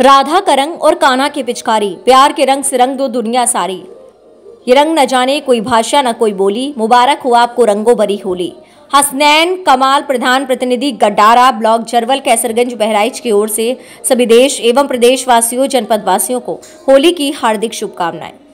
राधा का रंग और काना की पिचकारी। प्यार के रंग से रंग दो दुनिया सारी। ये रंग न जाने कोई भाषा, न कोई बोली। मुबारक हो आपको रंगो बरी होली। हसनैन, कमाल प्रधान प्रतिनिधि, गड्डारा, ब्लॉक जरवल, कैसरगंज, बहराइच की ओर से सभी देश एवं प्रदेशवासियों जनपद वासियों को होली की हार्दिक शुभकामनाएँ।